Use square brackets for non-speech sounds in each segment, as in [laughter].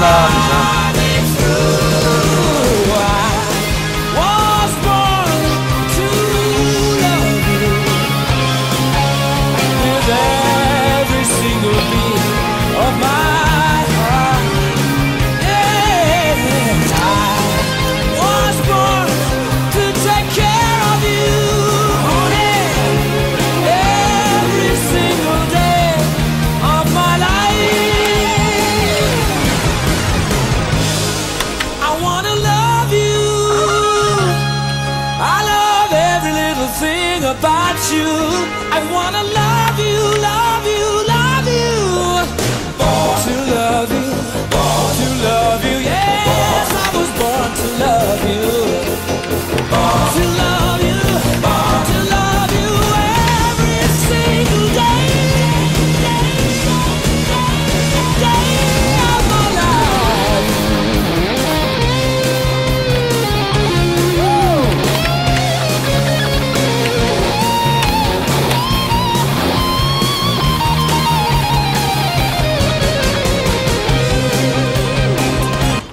감사합니다.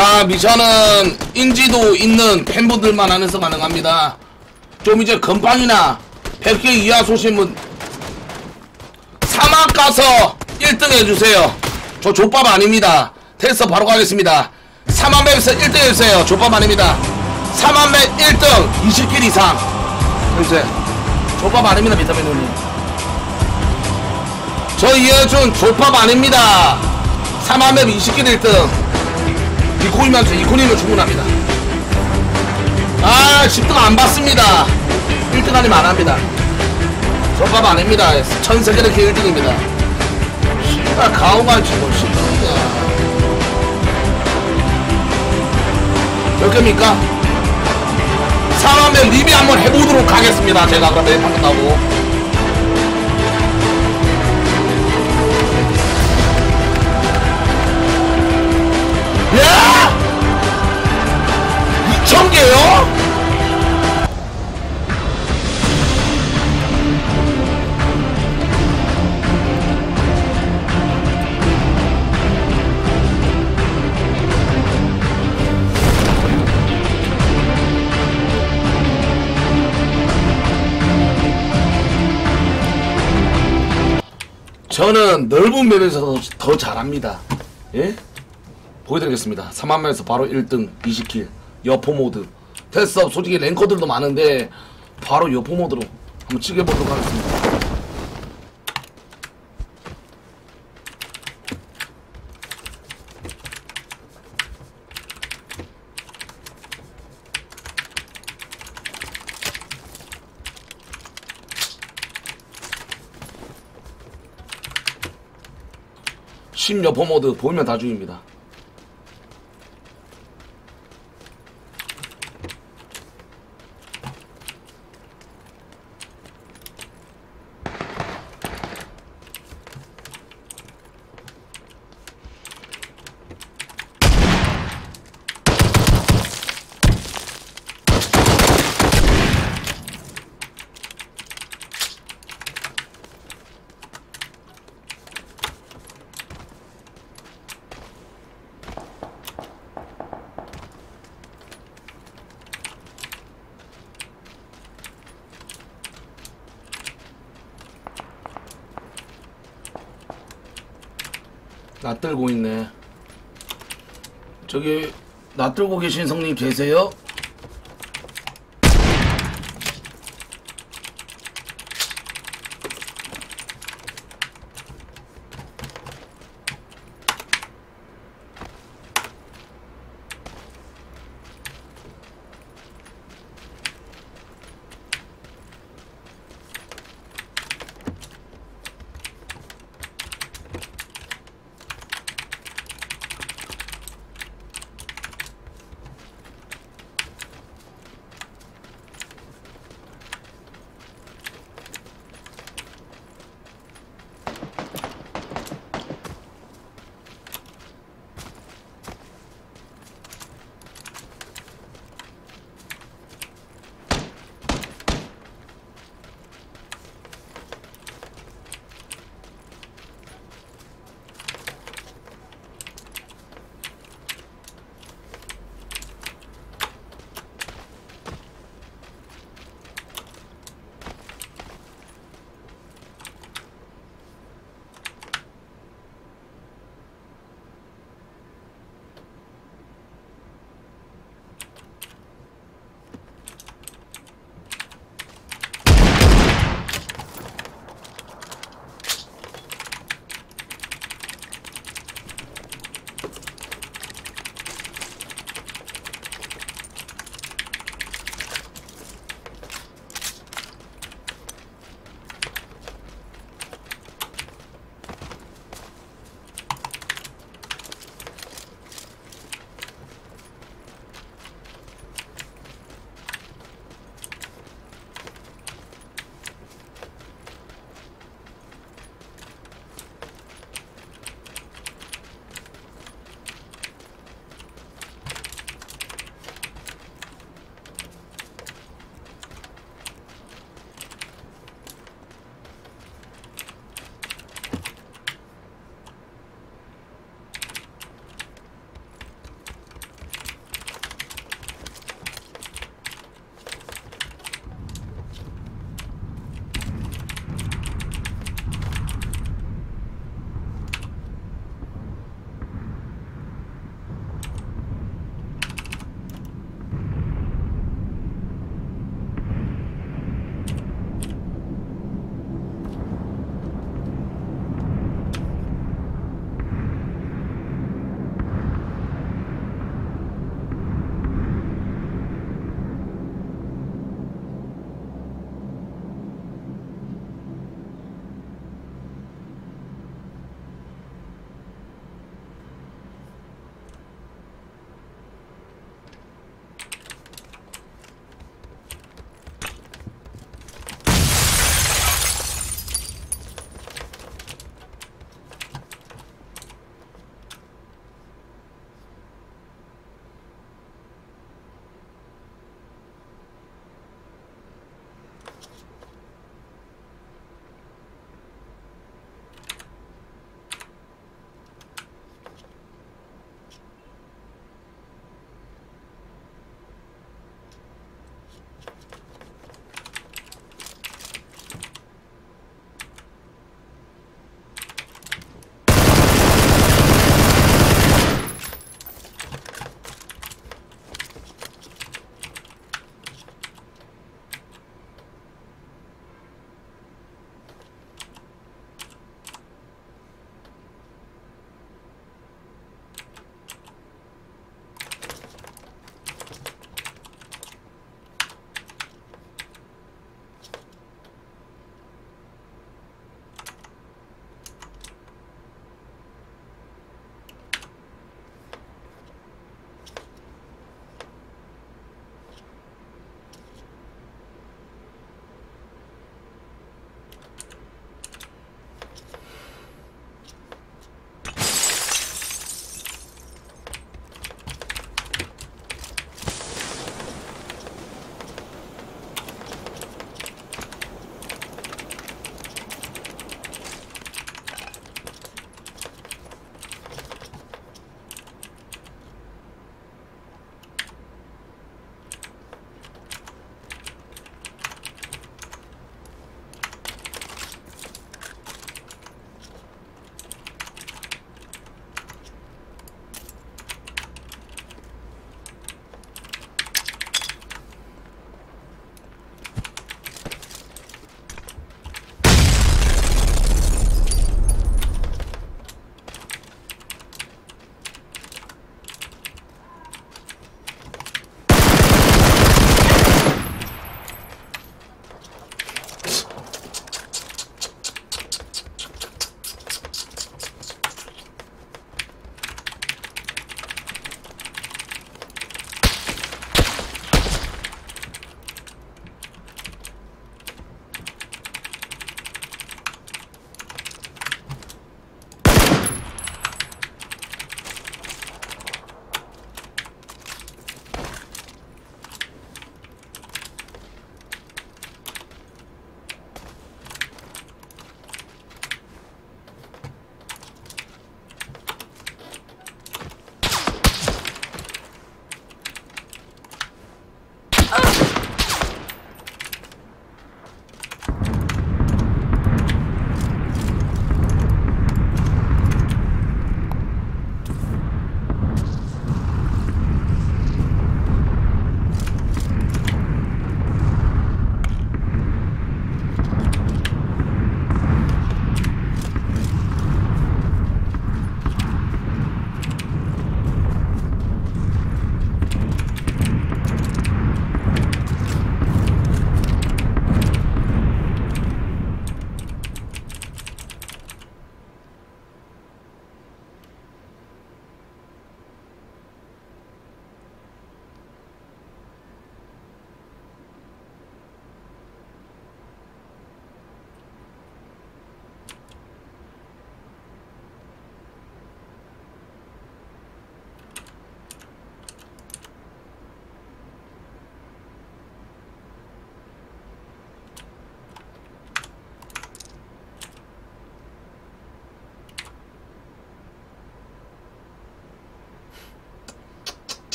자, 미션은 인지도 있는 팬분들만 안에서 가능합니다. 좀 이제 건빵이나 100개 이하 소신분 사막 가서 1등 해주세요. 저 족밥 아닙니다. 테스트 바로 가겠습니다. 사막맵에서 1등 해주세요. 족밥 아닙니다. 사막맵 1등 20킬 이상. 이제 족밥 아닙니다, 비타민 누님. 저 이해준 족밥 아닙니다. 사막맵 20킬 1등. 돼. 이코이면 충분합니다. 아, 10등 안 받습니다. 1등 아니면 안 합니다. 저밥 아닙니다. 전 세계 랭킹 1등입니다. 씨발, 가오가 지금 10등이야. 몇 개입니까? 상하면 리뷰 한번 해보도록 하겠습니다. 제가 그러면 방금 나고. 2,000개요? 저는 넓은 면에서 더, 더 잘합니다. 예? 보여드리겠습니다. 3만 면에서 바로 1등 20킬 여포 모드 테스트업 솔직히 랭커들도 많은데 바로 여포 모드로 한번 찍어보도록 하겠습니다. 심여포 모드 보이면 다 죽입니다. 낯들고 있네. 저기 낯들고 계신 성님 계세요?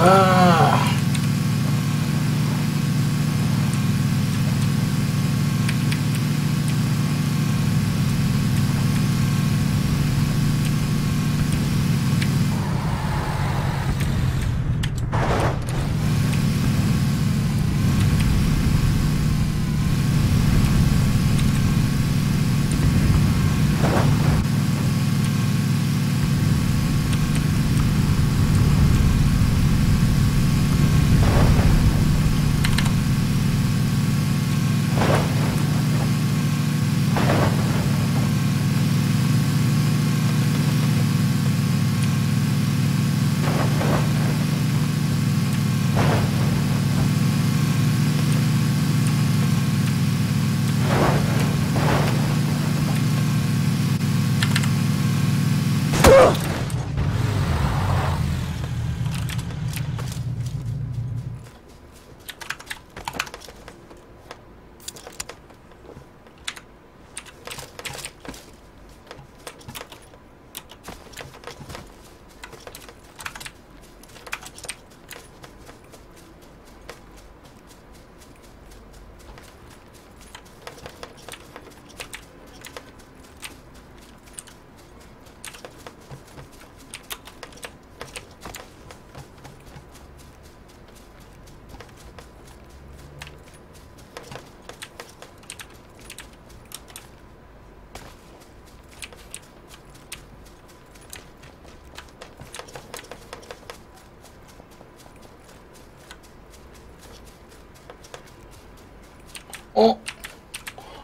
Ah.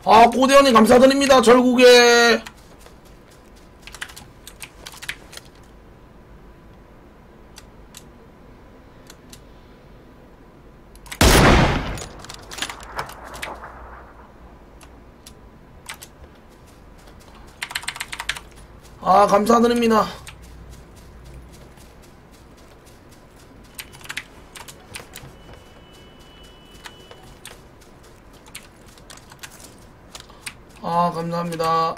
아, 고대현님 감사드립니다. 절국에. 아, 감사드립니다. 아, 감사합니다.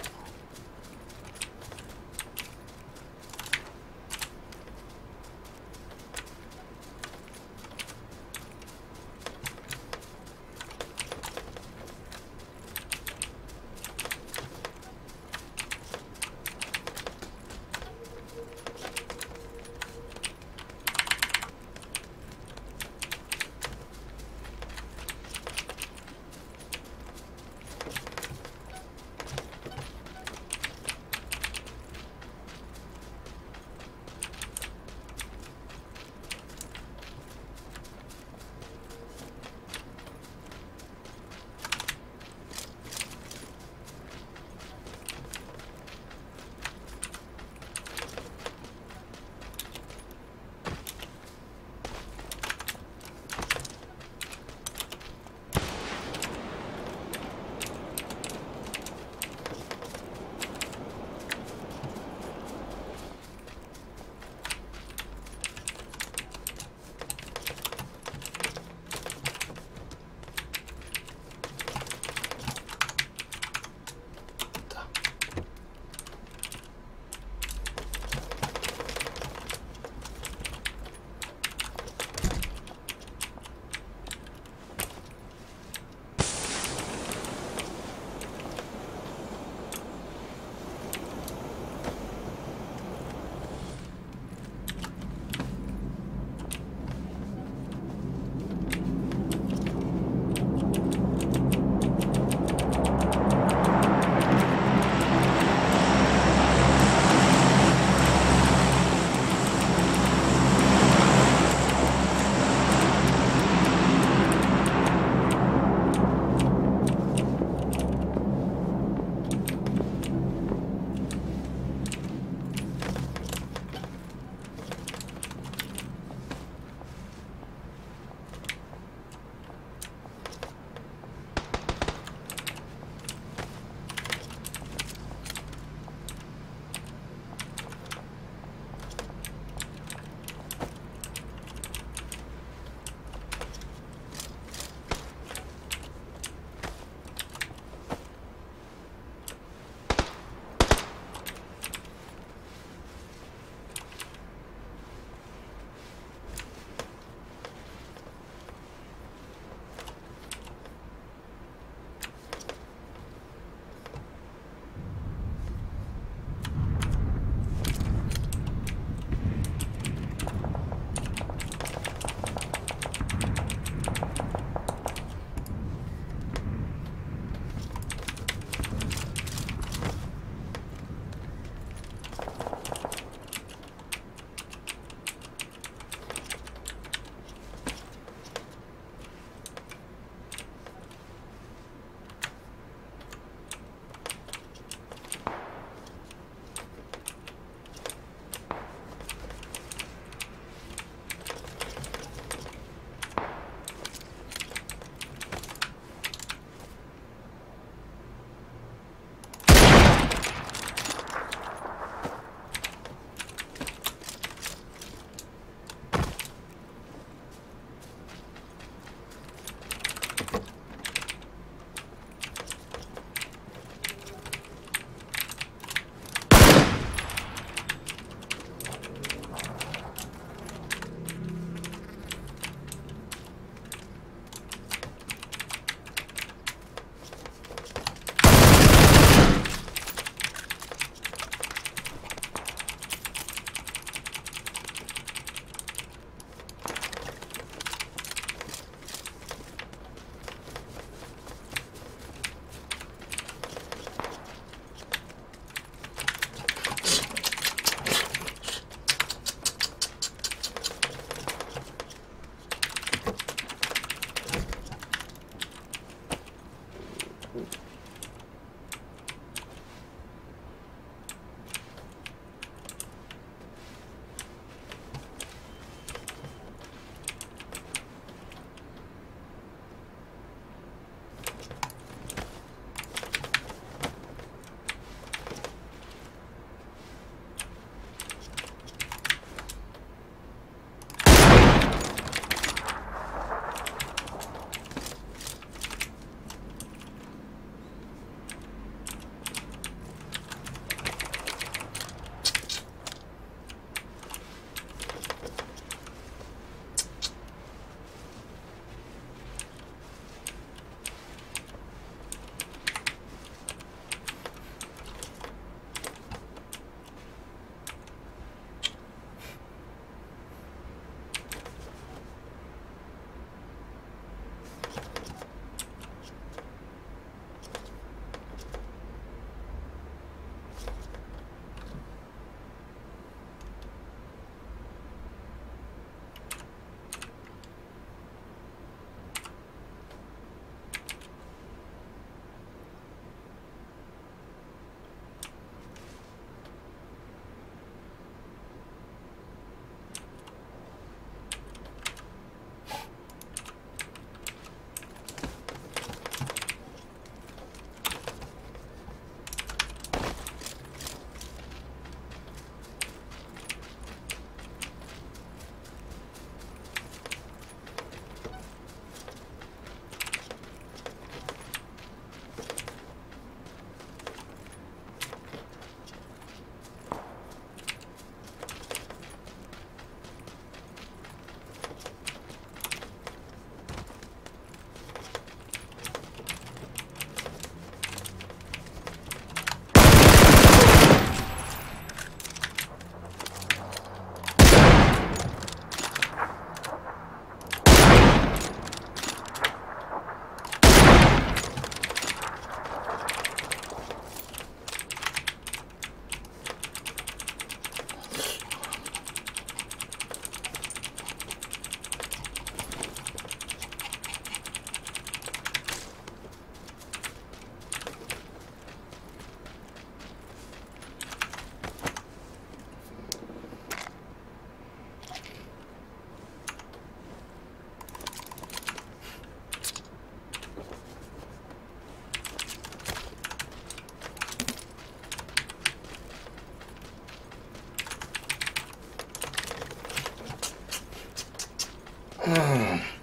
Uh. [sighs] [sighs]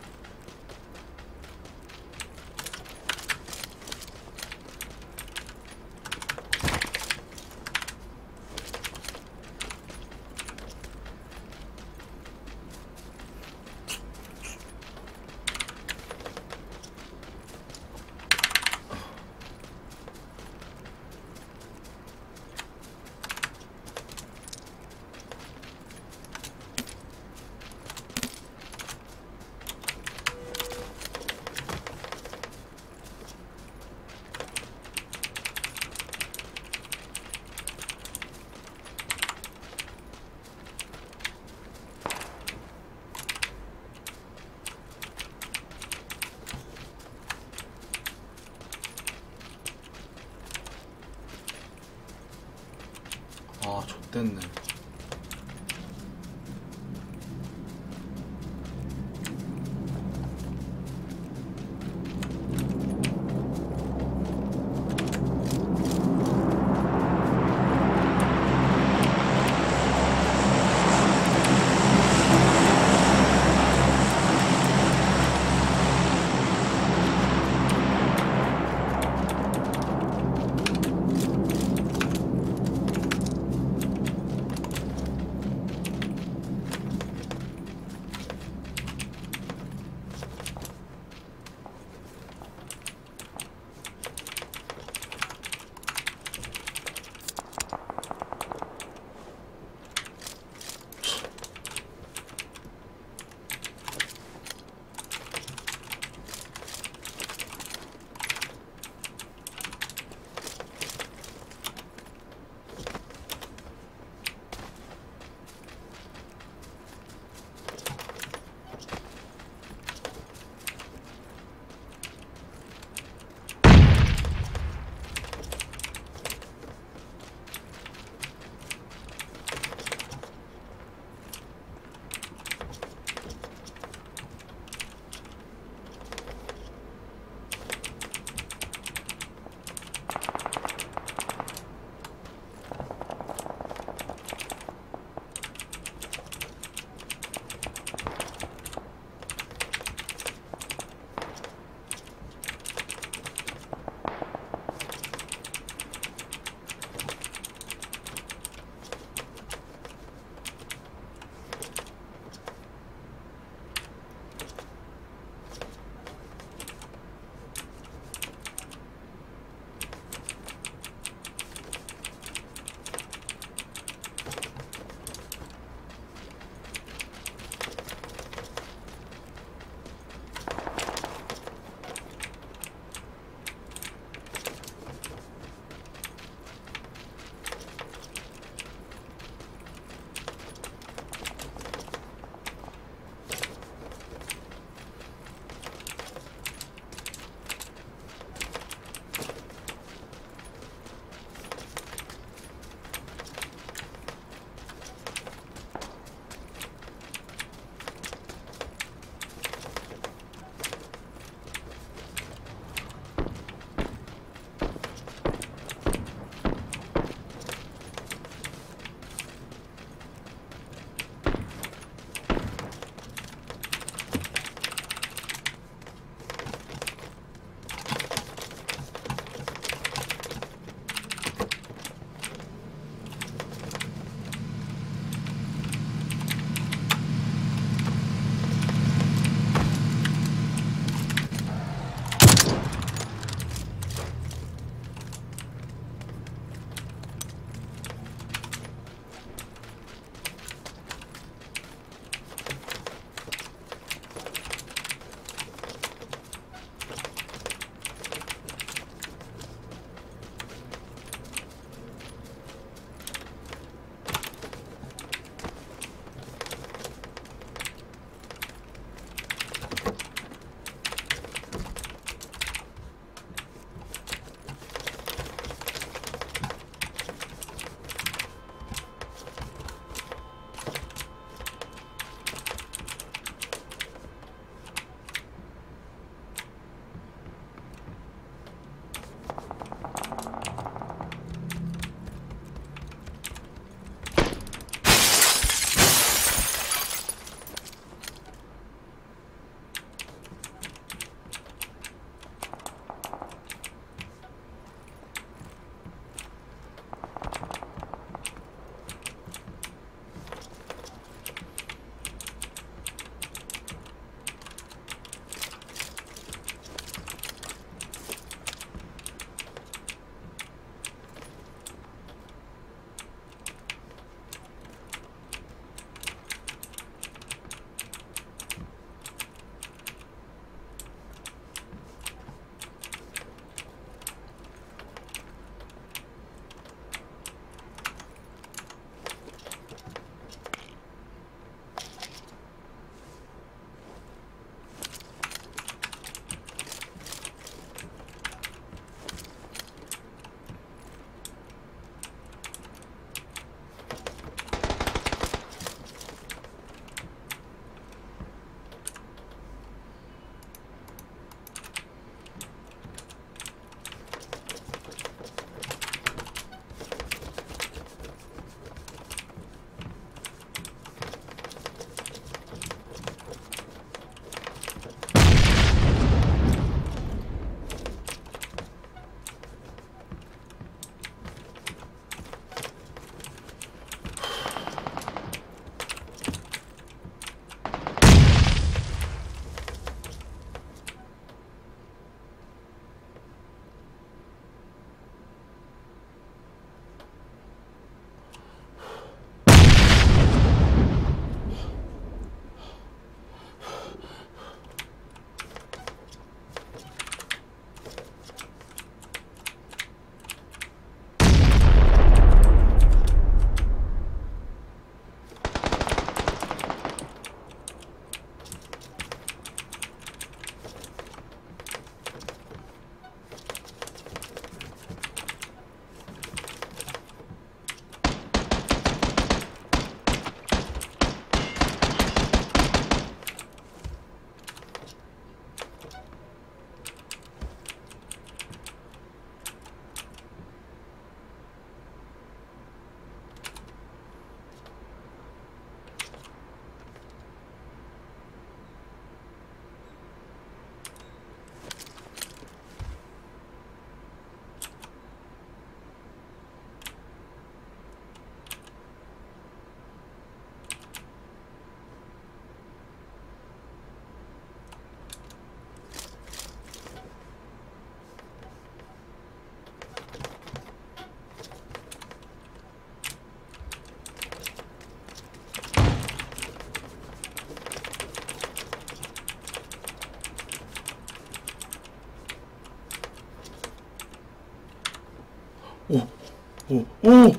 오,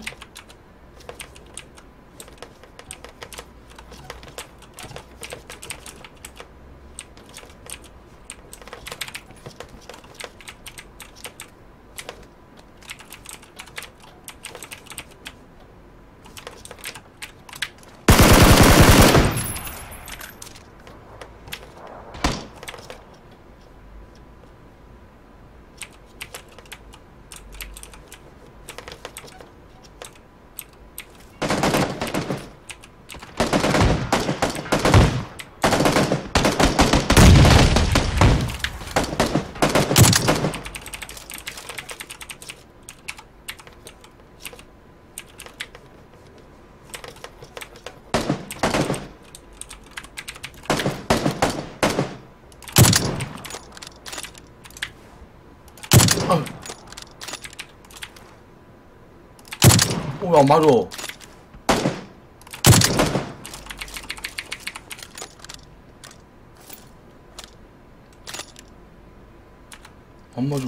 오, 안 맞아. 안 맞아.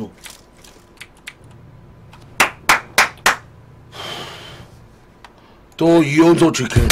또 이연소 치킨.